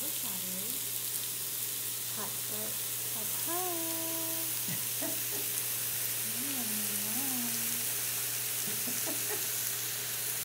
avocado. Hot foot. Hot foot.